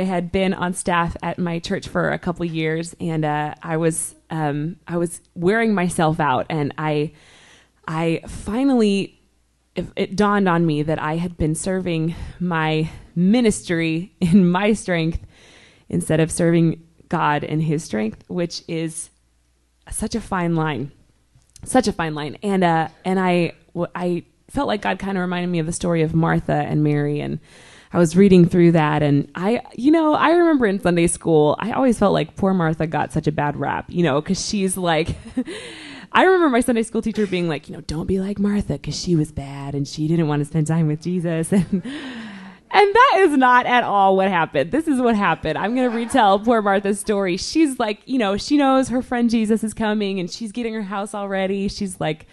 I had been on staff at my church for a couple years, and uh, I was um, I was wearing myself out, and I I finally it, it dawned on me that I had been serving my ministry in my strength instead of serving God in His strength, which is such a fine line, such a fine line. And uh, and I I felt like God kind of reminded me of the story of Martha and Mary, and I was reading through that, and I you know I remember in Sunday school I always felt like poor Martha got such a bad rap, you know, because she's like. I remember my Sunday school teacher being like, you know, don't be like Martha because she was bad and she didn't want to spend time with Jesus. And, and that is not at all what happened. This is what happened. I'm going to retell poor Martha's story. She's like, you know, she knows her friend Jesus is coming and she's getting her house all ready. She's like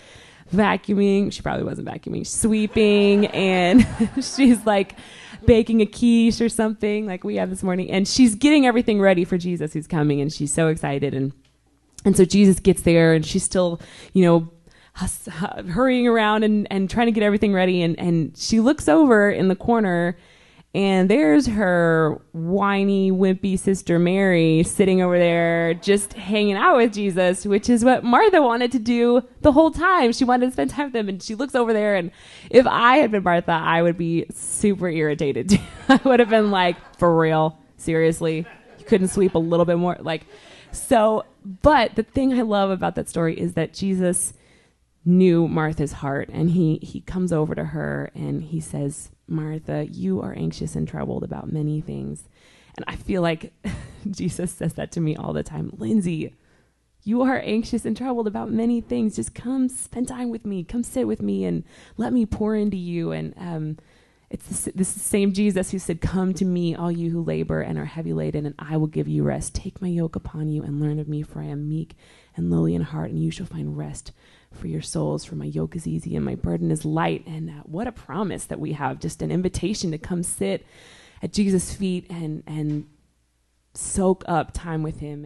vacuuming. She probably wasn't vacuuming, sweeping. And she's like baking a quiche or something like we had this morning. And she's getting everything ready for Jesus who's coming. And she's so excited. And and so Jesus gets there, and she's still, you know, hurrying around and, and trying to get everything ready. And, and she looks over in the corner, and there's her whiny, wimpy sister Mary sitting over there just hanging out with Jesus, which is what Martha wanted to do the whole time. She wanted to spend time with him, and she looks over there. And if I had been Martha, I would be super irritated. I would have been like, for real, seriously, you couldn't sweep a little bit more, like. So, but the thing I love about that story is that Jesus knew Martha's heart and he he comes over to her and he says, "Martha, you are anxious and troubled about many things." And I feel like Jesus says that to me all the time. Lindsay, you are anxious and troubled about many things. Just come spend time with me. Come sit with me and let me pour into you. And um, it's this, this same Jesus who said, Come to me, all you who labor and are heavy laden, and I will give you rest. Take my yoke upon you and learn of me, for I am meek and lowly in heart, and you shall find rest for your souls. For my yoke is easy and my burden is light. And uh, what a promise that we have just an invitation to come sit at Jesus' feet and, and soak up time with him.